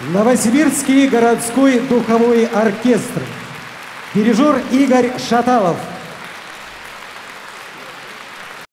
Новосибирский городской духовой оркестр. Дирижер Игорь Шаталов.